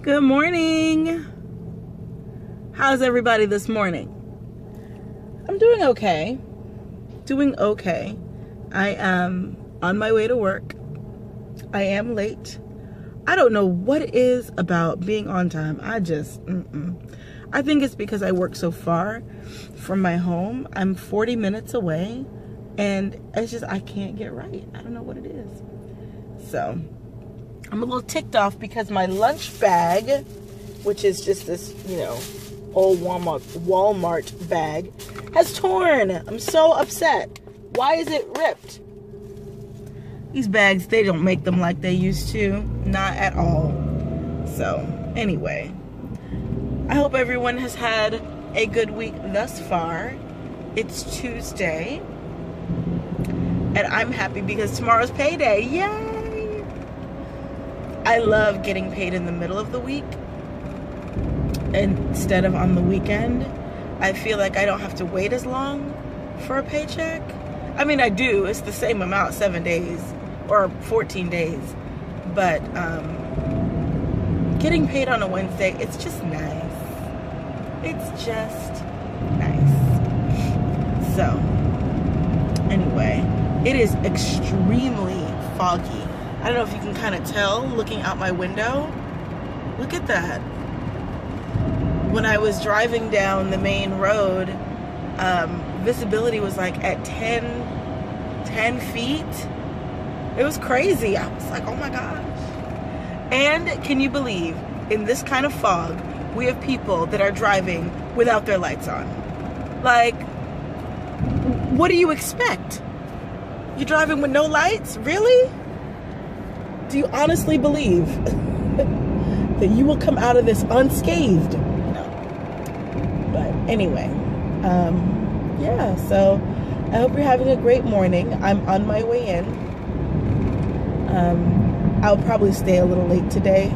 Good morning. How's everybody this morning? I'm doing okay. Doing okay. I am on my way to work. I am late. I don't know what it is about being on time. I just, mm-mm. I think it's because I work so far from my home. I'm 40 minutes away and it's just, I can't get right. I don't know what it is. So, I'm a little ticked off because my lunch bag, which is just this, you know, old Walmart Walmart bag, has torn. I'm so upset. Why is it ripped? These bags, they don't make them like they used to. Not at all. So, anyway. I hope everyone has had a good week thus far. It's Tuesday. And I'm happy because tomorrow's payday. Yay! I love getting paid in the middle of the week instead of on the weekend. I feel like I don't have to wait as long for a paycheck. I mean, I do. It's the same amount, seven days or 14 days. But um, getting paid on a Wednesday, it's just nice. It's just nice. So, anyway, it is extremely foggy I don't know if you can kind of tell looking out my window. Look at that. When I was driving down the main road, um, visibility was like at 10, 10 feet. It was crazy. I was like, oh my gosh. And can you believe in this kind of fog, we have people that are driving without their lights on? Like, what do you expect? You're driving with no lights? Really? Do you honestly believe that you will come out of this unscathed? No. But anyway, um, yeah, so I hope you're having a great morning. I'm on my way in. Um, I'll probably stay a little late today.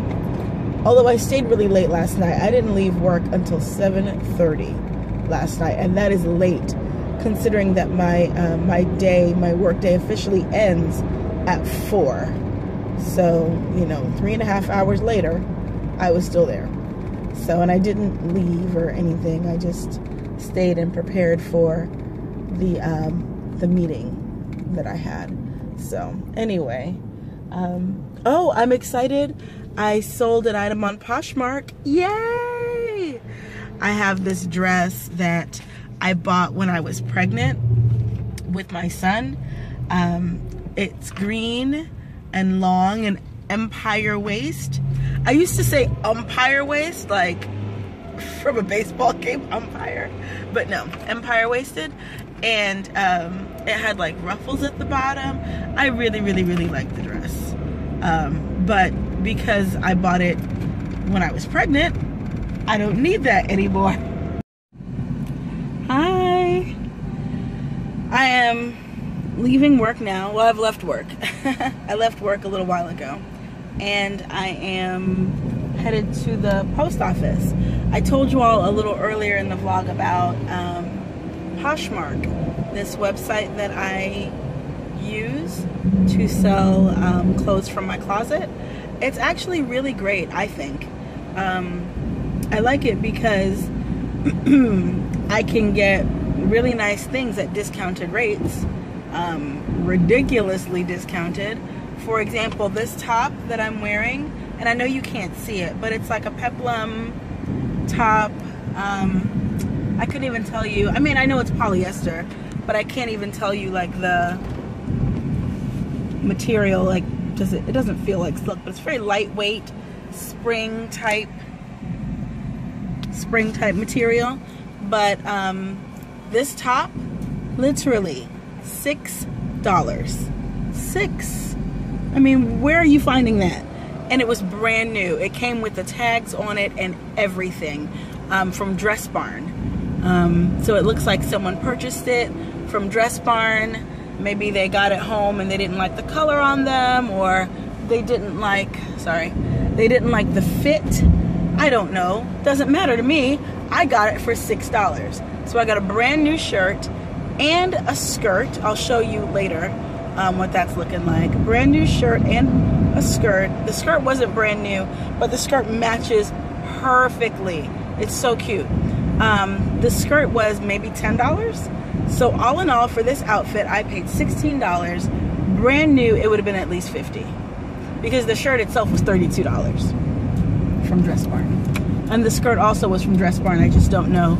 Although I stayed really late last night. I didn't leave work until 7.30 last night. And that is late considering that my, uh, my day, my work day officially ends at 4. So, you know, three and a half hours later, I was still there. So, and I didn't leave or anything. I just stayed and prepared for the um, the meeting that I had. So, anyway, um, oh, I'm excited. I sold an item on Poshmark. Yay! I have this dress that I bought when I was pregnant with my son. Um, it's green and long and empire waist. I used to say umpire waist, like from a baseball game, umpire, but no, empire waisted. And um, it had like ruffles at the bottom. I really, really, really like the dress. Um, but because I bought it when I was pregnant, I don't need that anymore. Hi. I am leaving work now. Well, I've left work. I left work a little while ago. And I am headed to the post office. I told you all a little earlier in the vlog about um, Poshmark, this website that I use to sell um, clothes from my closet. It's actually really great, I think. Um, I like it because I can get really nice things at discounted rates um, ridiculously discounted. For example, this top that I'm wearing, and I know you can't see it, but it's like a peplum top. Um, I couldn't even tell you. I mean, I know it's polyester, but I can't even tell you like the material. Like, does it? It doesn't feel like silk, but it's very lightweight, spring type, spring type material. But um, this top, literally six dollars. Six. I mean where are you finding that? And it was brand new. It came with the tags on it and everything um, from Dress Barn. Um, so it looks like someone purchased it from Dress Barn. Maybe they got it home and they didn't like the color on them or they didn't like sorry they didn't like the fit. I don't know. Doesn't matter to me. I got it for six dollars. So I got a brand new shirt and a skirt. I'll show you later. um, what that's looking like. Brand new shirt and a skirt. The skirt wasn't brand new, but the skirt matches perfectly. It's so cute. Um, the skirt was maybe $10. So all in all, for this outfit, I paid $16. Brand new, it would have been at least 50 because the shirt itself was $32 from Dress Barn. And the skirt also was from Dress Barn. I just don't know.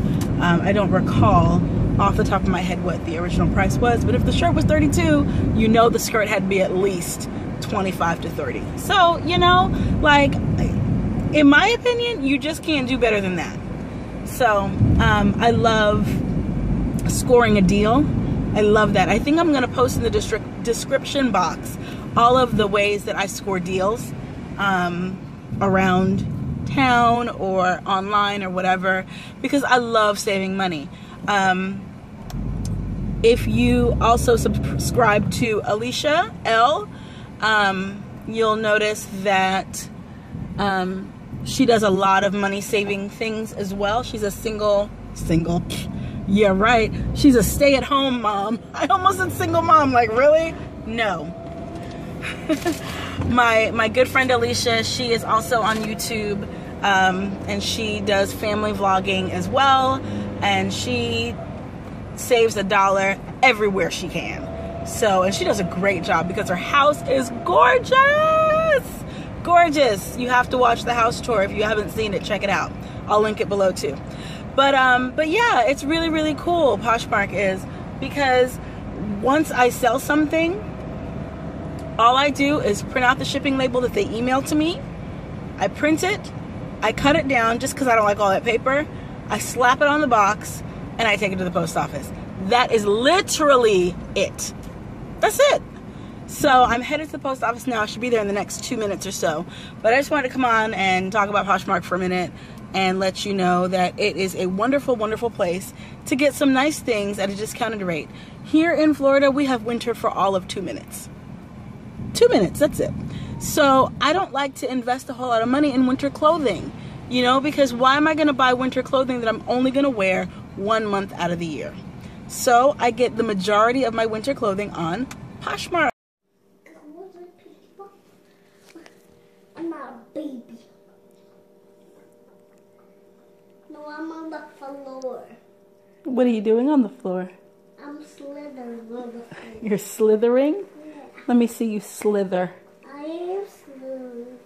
Um, I don't recall off the top of my head what the original price was. But if the shirt was 32, you know the skirt had to be at least 25 to 30. So, you know, like, in my opinion, you just can't do better than that. So, um, I love scoring a deal. I love that. I think I'm going to post in the district description box all of the ways that I score deals um, around town or online or whatever because I love saving money. Um, if you also subscribe to Aleisha L, um, you'll notice that um, she does a lot of money saving things as well. She's a single, single, yeah, right. She's a stay at home mom. I almost said single mom, like, really? No. my my good friend Aleisha, she is also on YouTube, um, and she does family vlogging as well, and she saves a dollar everywhere she can. So, and she does a great job because her house is gorgeous. Gorgeous. You have to watch the house tour if you haven't seen it. Check it out. I'll link it below too. But um, but yeah, it's really really cool. Poshmark is because once I sell something, all I do is print out the shipping label that they email to me. I print it, I cut it down just because I don't like all that paper. I slap it on the box and I take it to the post office. That is literally it. That's it. So I'm headed to the post office now. I should be there in the next two minutes or so. But I just wanted to come on and talk about Poshmark for a minute and let you know that it is a wonderful, wonderful place to get some nice things at a discounted rate. Here in Florida, we have winter for all of two minutes. Two minutes, that's it. So I don't like to invest a whole lot of money in winter clothing, you know, because why am I going to buy winter clothing that I'm only going to wear one month out of the year? So I get the majority of my winter clothing on Poshmark. I'm not a baby. No, I'm on the floor. What are you doing on the floor? I'm slithering on the floor. You're slithering? Let me see you slither. I am slithering.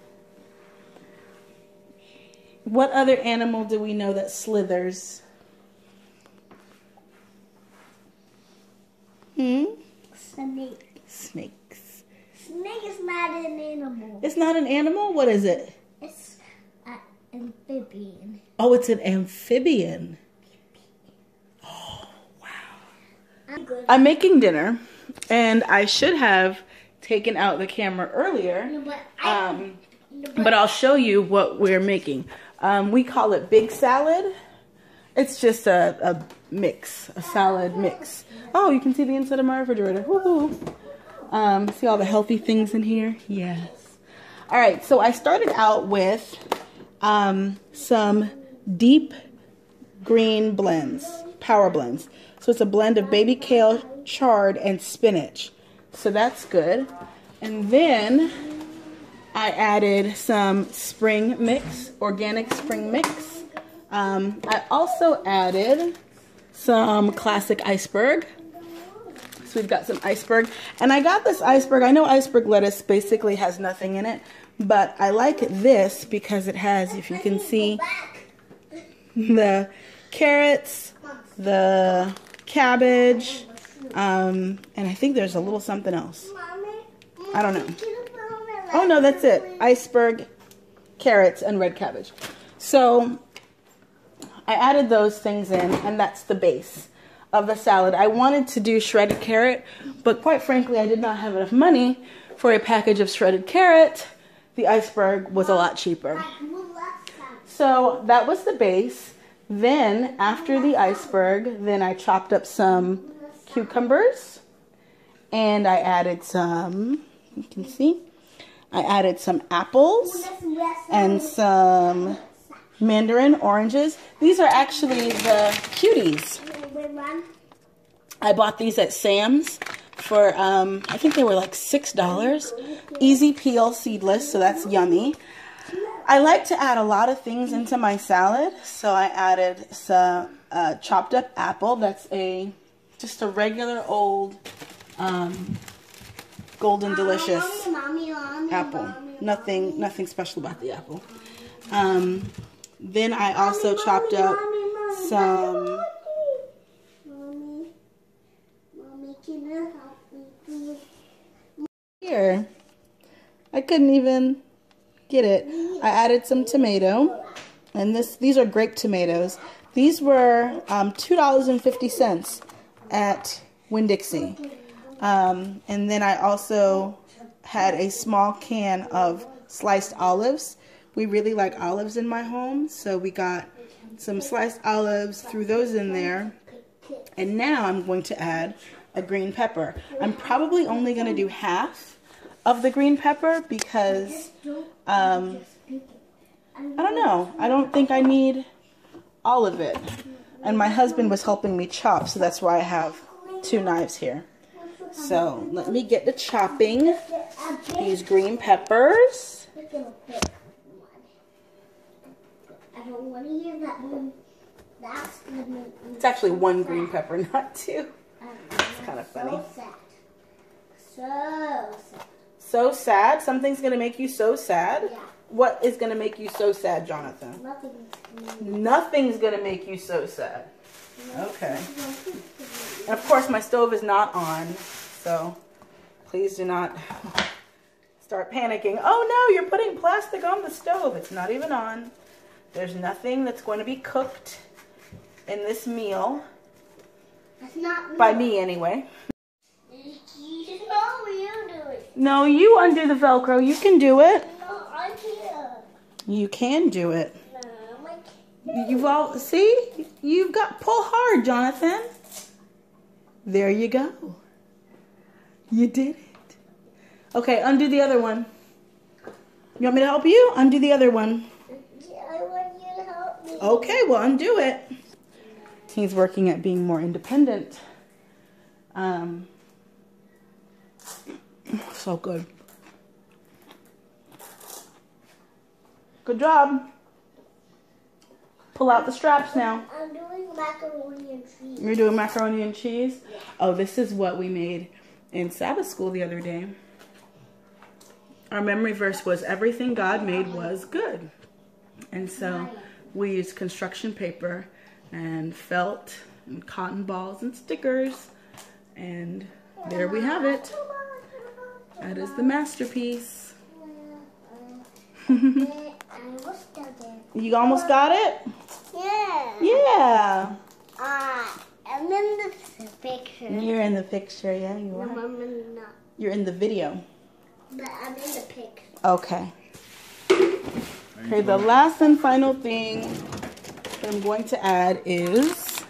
What other animal do we know that slithers? Hmm? Snake. Snakes. Snake is not an animal. It's not an animal? What is it? It's an amphibian. Oh, it's an amphibian. I'm good. I'm making dinner, and I should have taken out the camera earlier, No, but I. um, no, but I'll show you what we're making. Um, we call it big salad. It's just a, a mix, a salad mix. Oh, you can see the inside of my refrigerator. Um, see all the healthy things in here? Yes. All right, so I started out with um, some deep green blends, power blends. So it's a blend of baby kale, chard, and spinach. So that's good. And then I added some spring mix, organic spring mix. Um, I also added some classic iceberg. So we've got some iceberg. And I got this iceberg. I know iceberg lettuce basically has nothing in it, but I like this because it has, if you can see, the carrots, the cabbage, um, and I think there's a little something else. I don't know. Oh no, that's it. Iceberg, carrots, and red cabbage. So I added those things in, and that's the base of the salad. I wanted to do shredded carrot, but quite frankly, I did not have enough money for a package of shredded carrot. The iceberg was a lot cheaper. So that was the base. Then after the iceberg, then I chopped up some cucumbers and I added some, you can see, I added some apples and some mandarin oranges. These are actually the cuties. I bought these at Sam's for um, I think they were like six dollars. Easy peel, seedless, so that's yummy. I like to add a lot of things into my salad, so I added some uh, chopped up apple. That's a just a regular old um, golden delicious apple. Nothing, nothing special about the apple. Um, then I also chopped up some. Mommy, mommy, can you help me, please? Here, I couldn't even get it. I added some tomato, and this these are grape tomatoes. These were um, two dollars and fifty cents at Winn Dixie. Um, and then I also had a small can of sliced olives. We really like olives in my home, so we got some sliced olives, threw those in there. And now I'm going to add a green pepper. I'm probably only going to do half of the green pepper because um, I don't know. I don't think I need all of it. And my husband was helping me chop, so that's why I have two knives here. So let me get to chopping these green peppers. To It's actually one green pepper, not two. It's kinda funny. So sad. So sad. Something's gonna make you so sad. What is gonna make you so sad, Jonathan? Nothing's Nothing's gonna make you so sad. Okay. And of course, my stove is not on, so please do not start panicking. Oh no, you're putting plastic on the stove. It's not even on. There's nothing that's going to be cooked in this meal, That's not by me anyway. You know you. Oh, no, you undo the Velcro. You can do it. No, I can't. You can do it. No, You've all see. You've got pull hard, Jonathan. There you go. You did it. Okay, undo the other one. You want me to help you? Undo the other one. Yeah, I want you to help me. Okay, well undo it. He's working at being more independent. Um, so good. Good job. Pull out the straps now. I'm doing macaroni and cheese. You're doing macaroni and cheese? Oh, this is what we made in Sabbath school the other day. Our memory verse was everything God made was good. And so we used construction paper and felt and cotton balls and stickers. And there we have it. That is the masterpiece. I was still there. You almost got it? Yeah. Yeah. Uh, I'm in the picture. You're in the picture, yeah, you No, are. I'm not. You're in the video. But I'm in the picture. Okay. Okay, the last and final thing that I'm going to add is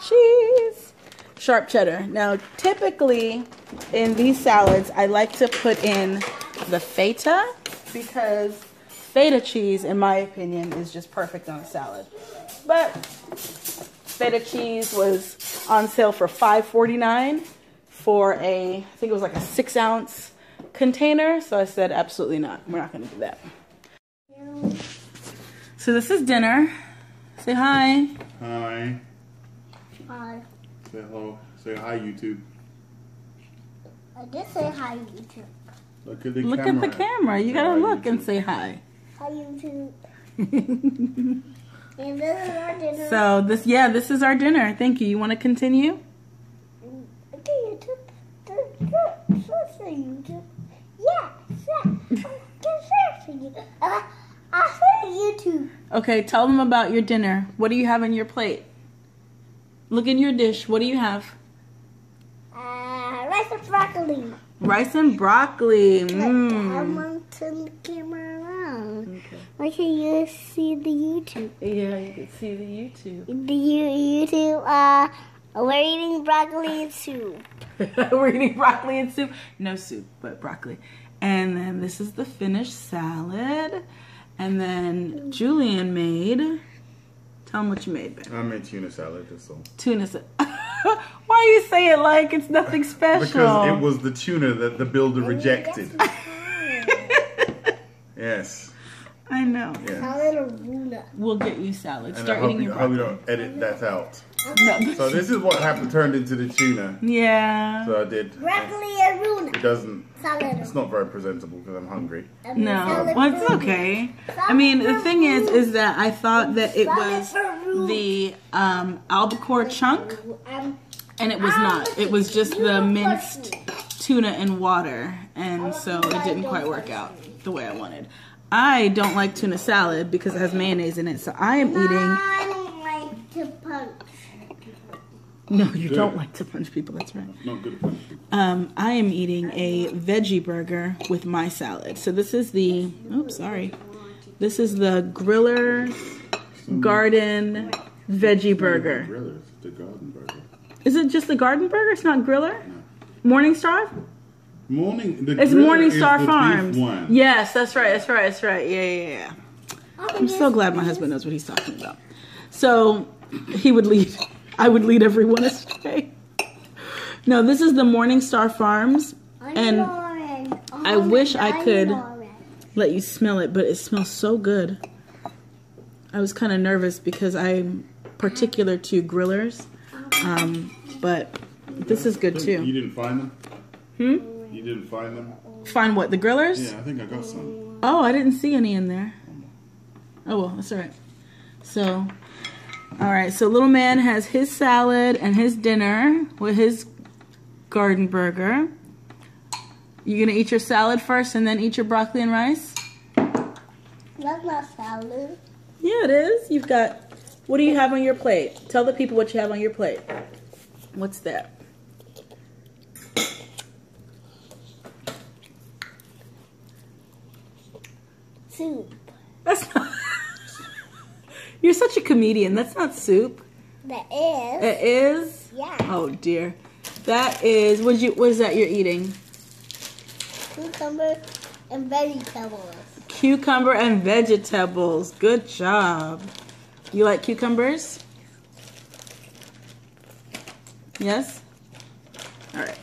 cheese. Sharp cheddar. Now, typically in these salads, I like to put in the feta because feta cheese, in my opinion, is just perfect on a salad. But feta cheese was on sale for $5.49 for a, I think it was like a six ounce container. So I said, absolutely not. We're not going to do that. So this is dinner. Say hi. Hi. Hi. Say hello. Say hi, YouTube. I did say hi, YouTube. Look at the Look camera. Look at the camera. You Say gotta hi, look and say hi. Hi, YouTube. And this is our dinner. so this, yeah, this is our dinner. Thank you. You want to continue? Okay, YouTube. For YouTube. Yeah, yeah. Just for you. Uh, I said YouTube. Okay, tell them about your dinner. What do you have on your plate? Look in your dish. What do you have? Uh, rice and broccoli. Rice and broccoli. Mmm. want to turn the camera around. Okay. Can you see the YouTube? Yeah, you can see the YouTube. The you- YouTube, uh, we're eating broccoli and soup. We're eating broccoli and soup. No soup, but broccoli. And then this is the finished salad. And then Julian made. Tell them what you made, babe. I made tuna salad, just so. Tuna salad. Why you say it like it's nothing special? Because it was the tuna that the builder rejected. Yes. I know. Yeah. Salad or Runa? We'll get you salad. And I Start hope, eating you, your I hope you don't edit that out. No. So this is what happened turned into the tuna. Yeah. So I did. Broccoli or Runa? It doesn't. Salad. It's not very presentable because I'm hungry. No. Well, it's okay. I mean, the thing is, is that I thought that it was the um, albacore chunk, Um, and it was not. It was just the minced tuna and water, and so it didn't quite work out the way I wanted. I don't like tuna salad because it has mayonnaise in it, so I am eating. I don't like to punch. No, you Good. don't like to punch people. That's right. Not good. at Um, I am eating a veggie burger with my salad. So this is the. Oops, sorry. This is the Griller Garden Veggie Burger. Grillers, the garden burger. Is it just the Garden Burger? It's not Griller. Morningstar. Morning. The It's griller is Morningstar Farms. One. Yes, that's right. That's right. That's right. Yeah, yeah, yeah. I'm so glad my husband knows what he's talking about. So he would lead. I would lead everyone astray. No, this is the Morningstar Farms. And I wish I could- let you smell it, but it smells so good. I was kind of nervous because I'm particular to grillers, um, but this is good too. You didn't find them? Hmm? You didn't find them? Find what the grillers? Yeah, I think I got some. Oh, I didn't see any in there. Oh well, that's all right. So, all right. So little man has his salad and his dinner with his garden burger. You gonna eat your salad first and then eat your broccoli and rice? That's not salad. Yeah, it is. You've got. What do you have on your plate? Tell the people what you have on your plate. What's that? Soup. That's not. You're such a comedian. That's not soup. That is. It is. Yeah. Oh dear. That is. What you? What is that you're eating? Cucumber and vegetables. Cucumber and vegetables. Good job. You like cucumbers? Yes? All right.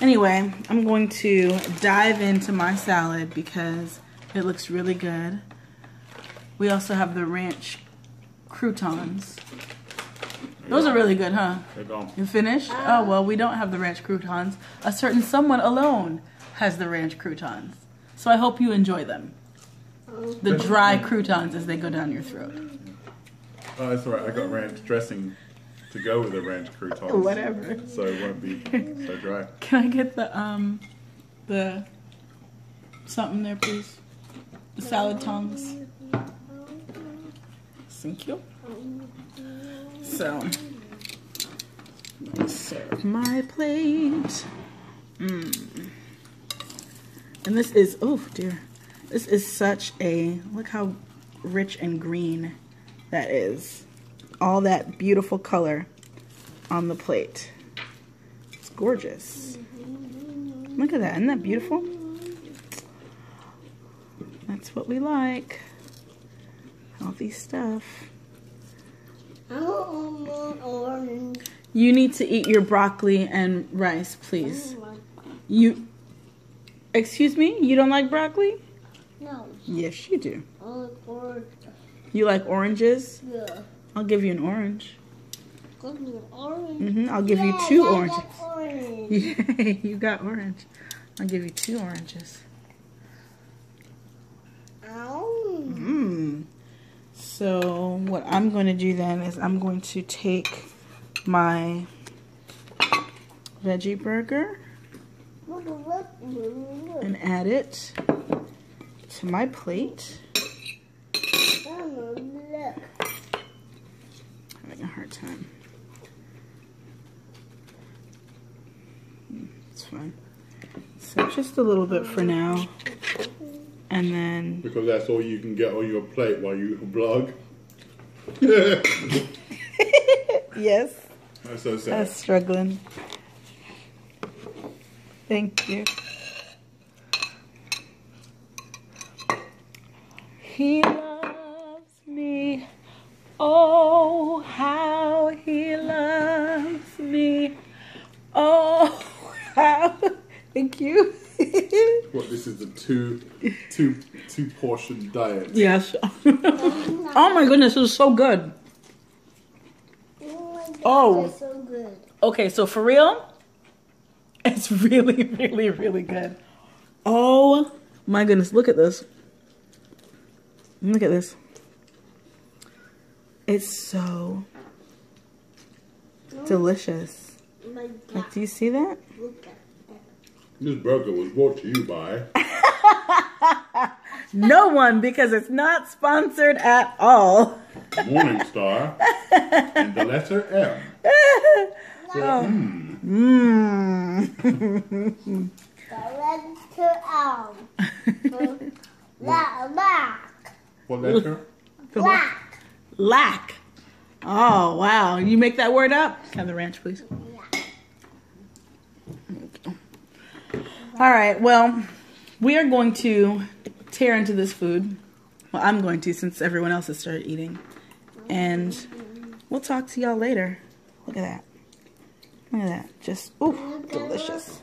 Anyway, I'm going to dive into my salad because it looks really good. We also have the ranch croutons. Those are really good, huh? They're gone. You finished? oh, well, we don't have the ranch croutons. A certain someone alone has the ranch croutons. So I hope you enjoy them. The dry croutons as they go down your throat. Oh, that's all right. I got ranch dressing to go with the ranch croutons. Whatever. So it won't be so dry. Can I get the um the something there please? Salad tongs. Thank you. So serve my plate. Mm. And this is oh dear. This is such a look how rich and green that is. All that beautiful color on the plate. It's gorgeous. Look at that. Isn't that beautiful? That's what we like. Healthy stuff. I want orange. You need to eat your broccoli and rice, please. You. Excuse me? You don't like broccoli? No, Yes, you do. I like orange. You like oranges? Yeah. I'll give you an orange. Give me an orange. hmm I'll give you two yeah, oranges. orange. Yay, you got orange. I'll give you two oranges. Ow. Mm. So what I'm going to do then is I'm going to take my veggie burger and add it to my plate. Having a hard time. Hmm, It's fine. So just a little bit for now. And then. Because that's all you can get on your plate while you blog. yes. That's so sad. That's struggling. Thank you. He loves me. Oh, how he loves me. Oh, how. Thank you this is a two, two, two portion diet. Yes. oh my goodness, this is so good. Oh Oh. so good. Okay, so for real, it's really, really, really good. Oh my goodness, look at this. Look at this. It's so oh. delicious. Oh my god, Like, do you see that? Look at that. This burger was brought to you by. No one, because it's not sponsored at all. Morningstar and the letter M. Mmm. The letter L. La, black. What letter? Black. Lack. Oh, wow. You make that word up? Have the ranch, please. All right. Well, we are going to tear into this food. Well, I'm going to since everyone else has started eating. And we'll talk to y'all later. Look at that. Look at that. Just, ooh, delicious.